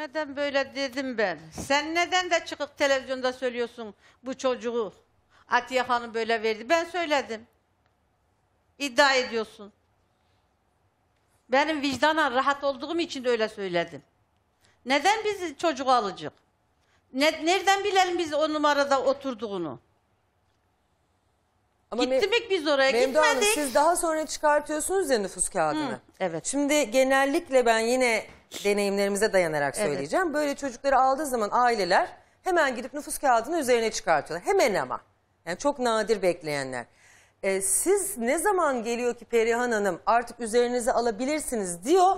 Neden böyle dedim ben? Sen neden de çıkıp televizyonda söylüyorsun bu çocuğu Atiye Hanım böyle verdi? Ben söyledim. İddia ediyorsun. Benim vicdanen rahat olduğum için de öyle söyledim. Neden biz çocuğu alacak? Ne, nereden bilelim biz o numarada oturduğunu? Ama Gitti Me- mi biz oraya? Memdu Hanım Gitmedik. siz daha sonra çıkartıyorsunuz ya nüfus kağıdını. Hı, evet. Şimdi genellikle ben yine deneyimlerimize dayanarak Evet. söyleyeceğim. Böyle çocukları aldığı zaman aileler hemen gidip nüfus kağıdını üzerine çıkartıyorlar. Hemen ama. Yani çok nadir bekleyenler. Ee, siz ne zaman geliyor ki Perihan Hanım artık üzerinize alabilirsiniz diyor.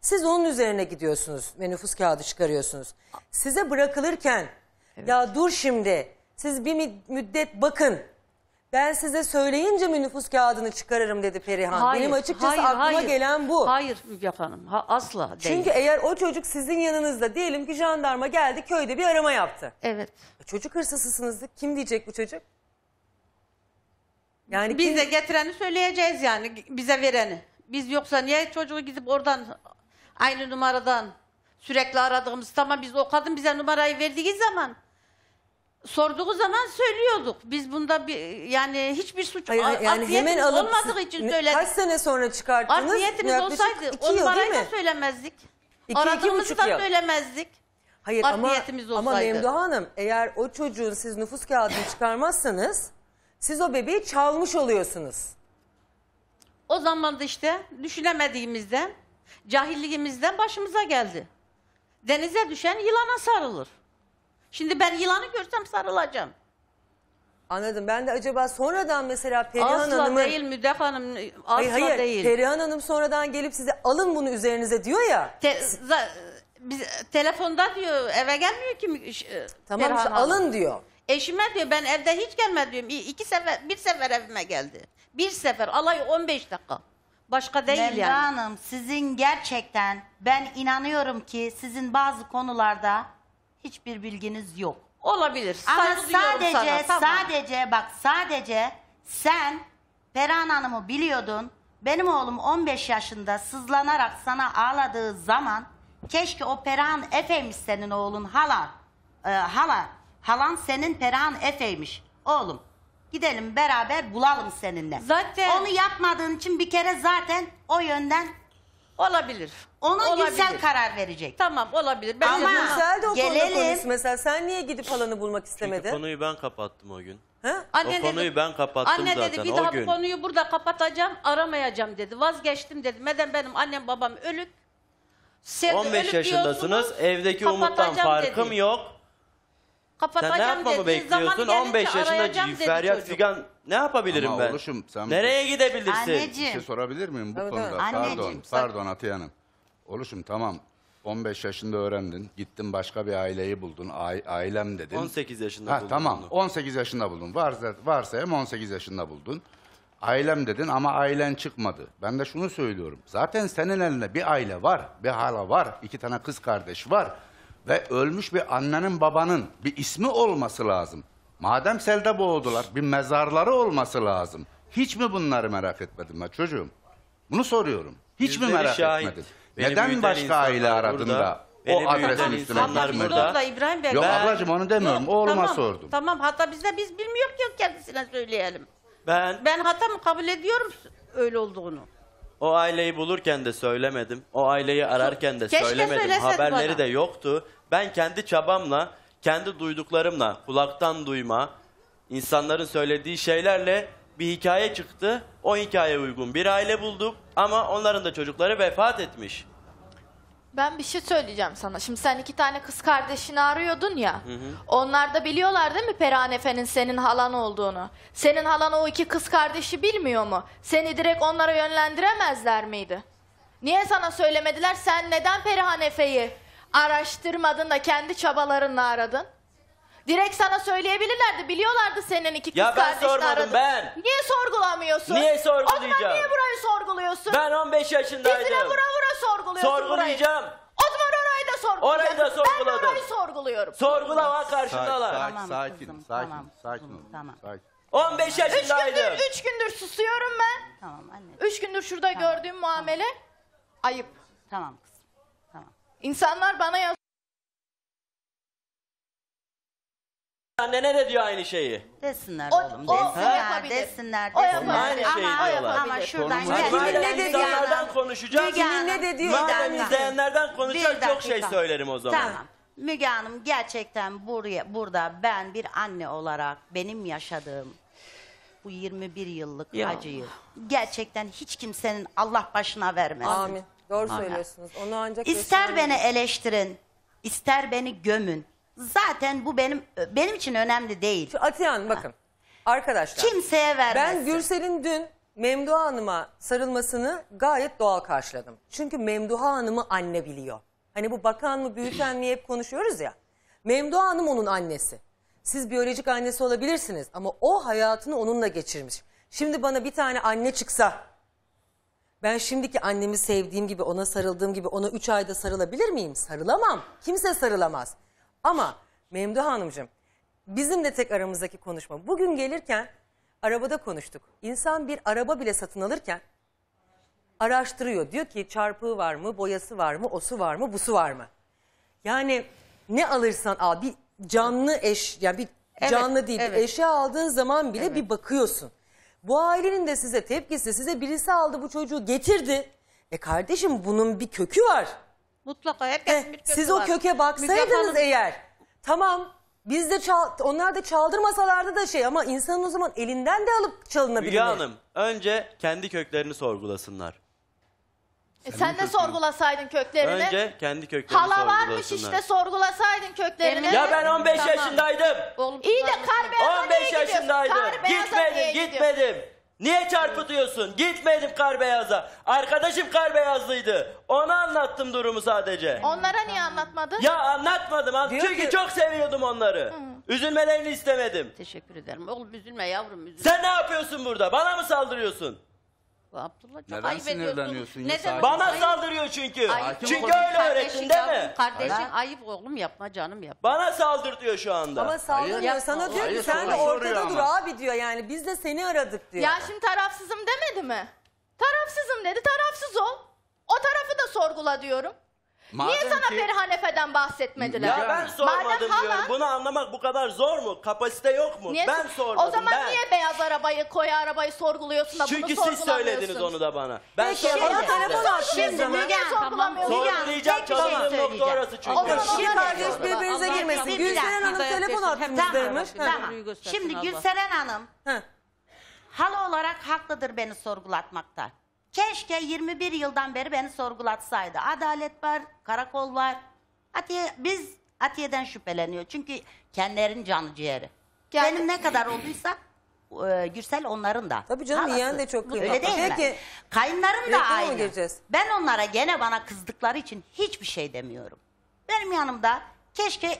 Siz onun üzerine gidiyorsunuz ve nüfus kağıdı çıkarıyorsunuz. Size bırakılırken ya dur şimdi siz bir mü- müddet bakın. Ben size söyleyince mi nüfus kağıdını çıkarırım dedi Perihan. Benim açıkçası aklıma gelen bu. Hayır Müge Hanım. Ha, asla değil. Çünkü eğer o çocuk sizin yanınızda diyelim ki jandarma geldi köyde bir arama yaptı. Evet. Çocuk hırsızısınızdır. Kim diyecek bu çocuk? Yani Biz kim- de getireni söyleyeceğiz yani bize vereni. Biz yoksa niye çocuğu gidip oradan aynı numaradan sürekli aradığımız tamam biz o kadın bize numarayı verdiği zaman sorduğu zaman söylüyorduk. Biz bunda bir yani hiçbir suç Hayır, yani hemen alıp olmadığı için ne- söyledik. kaç sene sonra çıkarttınız? Art niyetimiz Yaklaşık olsaydı iki yıl değil numarayı da mi? söylemezdik. İki, iki Aradığımızı buçuk da yıl. söylemezdik. Hayır Art ama, niyetimiz ama olsaydı. Memduh Hanım eğer o çocuğun siz nüfus kağıdını çıkarmazsanız siz o bebeği çalmış oluyorsunuz. O zaman da işte düşünemediğimizden, cahilliğimizden başımıza geldi. Denize düşen yılana sarılır. Şimdi ben yılanı görsem sarılacağım. Anladım. Ben de acaba sonradan mesela Perihan asla Hanım'ın... değil Müdek Hanım, asla Hayır hayır. değil. Perihan Hanım sonradan gelip size alın bunu üzerinize diyor ya. Te- za- biz, telefonda diyor eve gelmiyor ki e, Tamam Perihan işte Hanım. alın diyor. Eşime diyor ben evde hiç gelme diyorum. İ- İki sefer, bir sefer evime geldi. Bir sefer, alay 15 dakika. Başka değil Melda yani. Hanım sizin gerçekten ben inanıyorum ki sizin bazı konularda hiçbir bilginiz yok. Olabilir. Ama Saygı duyuyorum sadece sana, tamam. sadece bak sadece sen Perihan Hanım'ı biliyordun. Benim oğlum 15 yaşında sızlanarak sana ağladığı zaman keşke o Perihan Efe'ymiş senin oğlun hala. Ee, hala. Halan senin Perihan Efe'ymiş. Oğlum gidelim beraber bulalım seninle. Zaten- Onu yapmadığın için bir kere zaten o yönden Olabilir. ona olabilir. Karar verecek. Tamam olabilir. Ben Ama- de- Gürsel de o konuda Gelelim. mesela. Sen niye gidip halanı bulmak Çünkü istemedin? konuyu ben kapattım o gün. Ha? Anne O konuyu ben kapattım anne dedi zaten, bir o daha gün. bu konuyu burada kapatacağım, aramayacağım dedi. Vazgeçtim dedi. Neden benim annem babam ölük. Siz 15 ölük yaşındasınız. diyorsunuz, Evdeki umuttan kapatacağım farkım dedi. yok. Sen Kapatacağım ne yapmamı dedi. Zamanı bekliyorsun? gelince 15 yaşında arayacağım dedi feryat çocuk. figan ne yapabilirim Ama ben? oluşum, sen- Nereye gidebilirsin? Anneciğim. Bir şey sorabilir miyim bu Evet, konuda? evet. Pardon, Anneciğim, pardon Atiye Hanım. Oluşum tamam. 15 yaşında öğrendin. Gittin başka bir aileyi buldun. Ai- ailem dedin. 18 yaşında Ha, buldum tamam. bunu. 18 yaşında buldun. Varsa, varsayalım 18 yaşında buldun. Ailem dedin ama ailen çıkmadı. Ben de şunu söylüyorum. Zaten senin elinde bir aile var. Bir hala var. iki tane kız kardeş var. Ve ölmüş bir annenin babanın bir ismi olması lazım. Madem selde boğuldular bir mezarları olması lazım. Hiç mi bunları merak etmedin ben çocuğum? Bunu soruyorum. Hiç mi Yüzleri merak şahit. etmedin? Beni Neden büyüten başka insanlar aile aradın burada. da Beni o adresin üstüne insanlar gitmedin? de burada. orada İbrahim Bey. Yok Ben- ablacığım onu demiyorum. Yok, Oğluma tamam, sordum. Tamam hatta biz de biz bilmiyor ki kendisine söyleyelim. Ben Ben hatamı kabul ediyorum öyle olduğunu. O aileyi bulurken de söylemedim. O aileyi ararken de Keşke söylemedim. söyleseydin Haberleri bana. de yoktu. Ben kendi çabamla, kendi duyduklarımla, kulaktan duyma, insanların söylediği şeylerle bir hikaye çıktı. O hikayeye uygun bir aile bulduk ama onların da çocukları vefat etmiş. Ben bir şey söyleyeceğim sana. Şimdi sen iki tane kız kardeşini arıyordun ya. Onlar da biliyorlar değil mi Perihan Efe'nin senin halan olduğunu? Senin halan o iki kız kardeşi bilmiyor mu? Seni direkt onlara yönlendiremezler miydi? Niye sana söylemediler? Sen neden Perihan Efe'yi araştırmadın da kendi çabalarınla aradın? Direkt sana söyleyebilirlerdi. Biliyorlardı senin iki kız Ya ben kardeşini sormadım, ben. Niye sorgulamıyorsun? Niye O zaman sorgulayacağım? niye burayı sorguluyorsun? Ben 15 yaşındaydım. Dizine vura vura sorguluyorsun burayı. Sorgulayacağım. O zaman orayı da sorgulayacaksın. Orayı da sorguladım. Ben orayı sorguluyorum. Sorgula var Sa- karşındalar. sa- Tamam sakin, kızım, sakin, tamam sakin kızım, olun. tamam. Sakin. 15 Üç yaşındaydım. gündür, üç gündür susuyorum ben. Tamam anne. Üç gündür şurada gördüğüm muamele ayıp. Tamam kızım. Tamam. İnsanlar bana yaz Annene de diyor aynı şeyi. Desinler O- oğlum. o- desinler, o yapabilir. desinler, O desinler. yapabilir. Aynı şeyi ama, diyorlar. ama şuradan gel. Kimin Madem ne dediği insanlardan konuşacağız. Müge Hanım, ne dediği bir? Madem dakika. izleyenlerden konuşacak Bir çok şey dakika. söylerim o zaman. Tamam. Müge Hanım gerçekten buraya burada ben bir anne olarak benim yaşadığım bu 21 yıllık Ya. acıyı gerçekten hiç kimsenin Allah başına vermesin. Amin. Doğru söylüyorsunuz. Onu ancak İster yaşayan- beni eleştirin, ister beni gömün. Zaten bu benim benim için önemli değil. Şu Atiye Hanım bakın. Arkadaşlar. Kimseye vermesin. Ben Gürsel'in dün Memduha Hanım'a sarılmasını gayet doğal karşıladım. Çünkü Memduha Hanım'ı anne biliyor. Hani bu bakan mı büyüten mi hep konuşuyoruz ya. Memduha Hanım onun annesi. Siz biyolojik annesi olabilirsiniz ama o hayatını onunla geçirmiş. Şimdi bana bir tane anne çıksa ben şimdiki annemi sevdiğim gibi ona sarıldığım gibi ona 3 ayda sarılabilir miyim? Sarılamam. Kimse sarılamaz. Ama Memduha Hanımcığım bizim de tek aramızdaki konuşma. Bugün gelirken arabada konuştuk. İnsan bir araba bile satın alırken araştırıyor. Diyor ki çarpığı var mı, boyası var mı, osu var mı, busu var mı? Yani ne alırsan al bir canlı eş yani bir Evet, canlı değil bir evet. eşya aldığın zaman bile bir bakıyorsun. Bu ailenin de size tepkisi size birisi aldı bu çocuğu getirdi. E kardeşim bunun bir kökü var. Mutlaka herkesin Eh, bir kökü siz o var. köke Müge baksaydınız Hanım- eğer tamam biz de çal, onlar da çaldırmasalardı da şey ama insanın o zaman elinden de alıp çalınabilir. Müge Hanım önce kendi köklerini sorgulasınlar. E sen de sorgulasaydın köklerini. Önce kendi köklerini Hala varmış sorgulasınlar. işte sorgulasaydın köklerini. Benim- Ya ben 15 Tamam. yaşındaydım. Oğlum, İyi de kar beyaza 15 niye gidiyorsun? yaşındaydım. Gitmedim, gitmedim. Niye çarpıtıyorsun? Gitmedim kar beyaza. Arkadaşım kar beyazlıydı. Ona anlattım durumu sadece. Onlara niye anlatmadın? Ya anlatmadım. an- Diyor Çünkü ki- çok seviyordum onları. Üzülmelerini istemedim. Teşekkür ederim. Oğlum üzülme yavrum üzülme. Sen ne yapıyorsun burada? Bana mı saldırıyorsun? Abdullah çok Neden ayıp ediyorsun. sinirleniyorsun ya? Neden? Sakin Bana Ayıp- saldırıyor çünkü. ayıp Çünkü oğlum. öyle öğrettin Kardeşin değil yavrum, mi? Kardeşin ayıp oğlum yapma canım yapma. Bana saldır diyor şu anda. Ama saldırmıyor Yapma sana diyor ki Hayır, sen de soruyor ortada ama. dur abi diyor yani biz de seni aradık diyor. Ya şimdi tarafsızım demedi mi? Tarafsızım dedi. Tarafsız ol. O tarafı da sorgula diyorum. Niye Madem sana ki- Perihan Efe'den bahsetmediler? Ya ben sormadım Madem diyorum. halan- Bunu anlamak bu kadar zor mu? Kapasite yok mu? Niye ben sor- sormadım O zaman ben. niye beyaz arabayı, koyu arabayı sorguluyorsun da Çünkü bunu siz sorgulamıyorsun? söylediniz onu da bana. Ben Peki, sormadım bana size. telefon açtınız Şimdi. Müge Niye Hanım, sorgulamıyorsun? Müge Hanım, Sorgulayacak tek bir şey nokta söyleyeceğim. orası çünkü. O zaman İki ona kardeş birbirinize Allah girmesin. Gülseren Hanım Allah telefon hattınızdaymış. Tamam. Tamam. Şimdi. Gülseren Hanım hala olarak haklıdır beni sorgulatmakta. Keşke 21 yıldan beri beni sorgulatsaydı. Adalet var, karakol var. Atiye, biz Atiye'den şüpheleniyor. Çünkü kendilerinin canı ciğeri. Gel- Benim ne kadar olduysa e, Gürsel onların da. Tabii canım, Halası. yeğen de çok Öyle kıymetli. değil mi? Peki, Kayınlarım da reklama aynı. gireceğiz? Ben onlara gene bana kızdıkları için hiçbir şey demiyorum. Benim yanımda keşke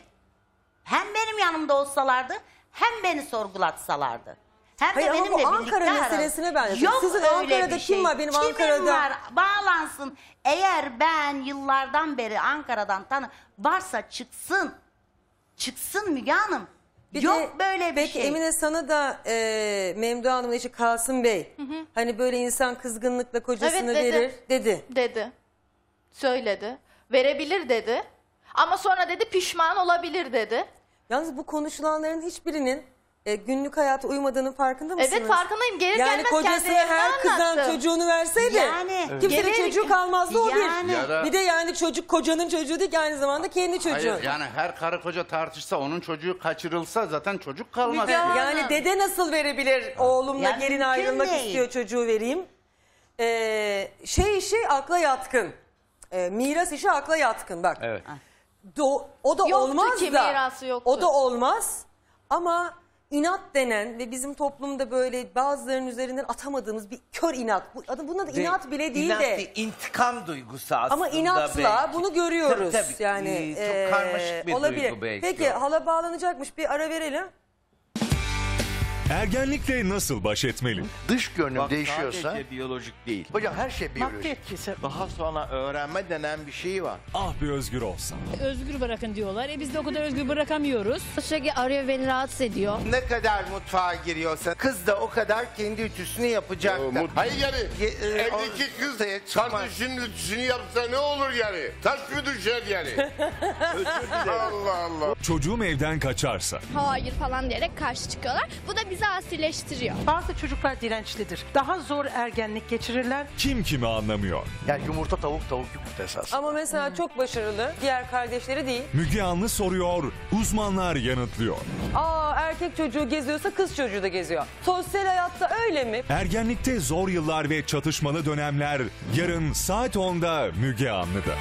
hem benim yanımda olsalardı hem beni sorgulatsalardı. Hem Hayır de ama bu benimle Ankara birlikte meselesine benziyor. Yok Sizin öyle Ankara'da bir kim şey. var? Benim Kimin Ankara'da- var? Bağlansın. Eğer ben yıllardan beri Ankara'dan tanı varsa çıksın. Çıksın Müge Hanım. Bir Yok de- böyle bir peki şey. Emine sana da e, Memduh Hanım'ın eşi Kasım Bey. Hani böyle insan kızgınlıkla kocasını Evet, dedi. verir dedi. Dedi. Söyledi. Verebilir dedi. Ama sonra dedi pişman olabilir dedi. Yalnız bu konuşulanların hiçbirinin e, günlük hayata uymadığının farkında mısınız? Evet farkındayım. Gelir Yani gelmez kocası kendi her kızan anlattı. çocuğunu verseydi Yani. kimsenin Gelir- çocuğu kalmazdı o Yani. bir. Ya da- Bir de yani çocuk kocanın çocuğu değil ki aynı zamanda kendi çocuğu. Hayır yani her karı koca tartışsa onun çocuğu kaçırılsa zaten çocuk kalmaz. Ya- yani dede nasıl verebilir oğlumla Ya gelin mümkün ayrılmak değil. istiyor çocuğu vereyim. Ee, şey işi akla yatkın. Ee, miras işi akla yatkın bak. Evet. Do- o da Yoktu olmaz ki, da. mirası yoktu. O da olmaz. Ama inat denen ve bizim toplumda böyle bazılarının üzerinden atamadığımız bir kör inat. Bu, adı bunun adı inat bile değil İnat de. değil, intikam duygusu aslında Ama inatla belki. bunu görüyoruz. Tabii, tabii. Yani Ee, çok karmaşık bir olabilir. duygu belki Peki hala bağlanacakmış bir ara verelim. Ergenlikle nasıl baş etmeli? Dış görünüm Bak, değişiyorsa sadece biyolojik değil. hocam her şey Madde biyolojik. etkisi. Daha sonra öğrenme denen bir şey var. Ah bir özgür olsa. özgür bırakın diyorlar. E biz de o kadar özgür bırakamıyoruz. Sürekli arıyor beni rahatsız ediyor. Ne kadar mutfağa giriyorsa kız da o kadar kendi ütüsünü yapacak da. Hayır yani Ye- e, evdeki o- kız ortaya çıkmaz. kardeşinin ütüsünü yapsa ne olur yani? Taş mı düşer yani? Allah Allah. Çocuğum evden kaçarsa. hayır falan diyerek karşı çıkıyorlar. Bu da bizi asileştiriyor. Bazı çocuklar dirençlidir. Daha zor ergenlik geçirirler. Kim kimi anlamıyor? Yani yumurta tavuk tavuk yumurta esas. Ama mesela çok başarılı diğer kardeşleri değil. Müge Anlı soruyor, uzmanlar yanıtlıyor. Aa erkek çocuğu geziyorsa kız çocuğu da geziyor. Sosyal hayatta öyle mi? Ergenlikte zor yıllar ve çatışmalı dönemler yarın saat 10'da Müge Anlı'da.